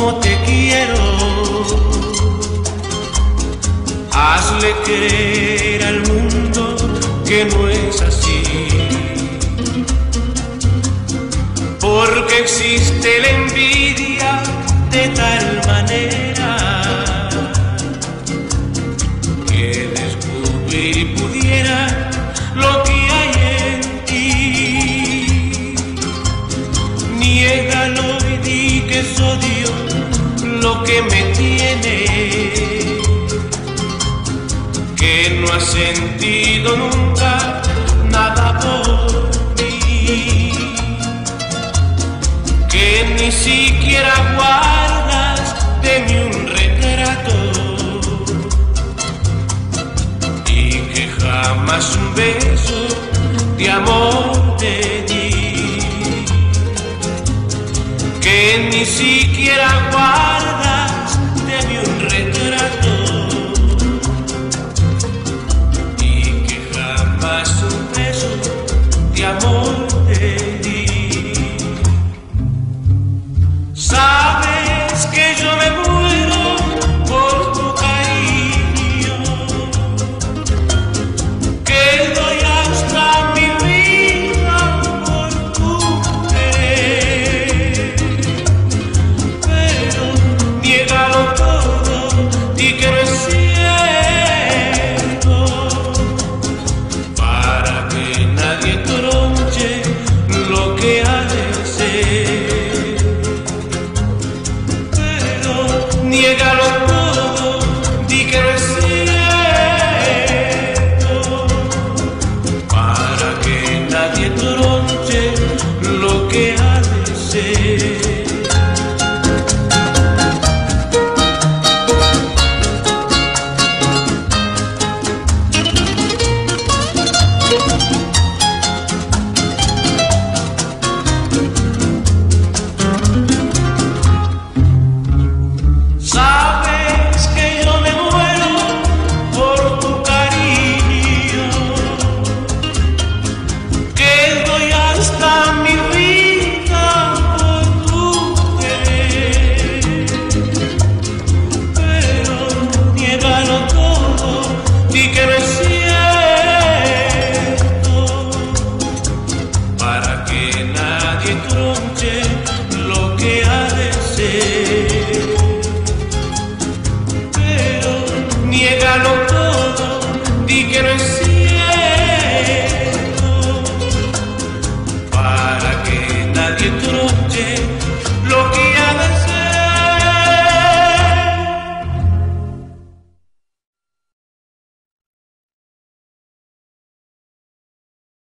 como te quiero. Hazle creer al mundo que no es así. Porque existe la envidia de tal manera que descubrir pudiera lo que hay en ti. Niégalo y di que es odio lo que me tiene que no has sentido nunca nada por mí, que ni siquiera guardas de mí un retrato y que jamás un beso de amor te ni siquiera guardas ha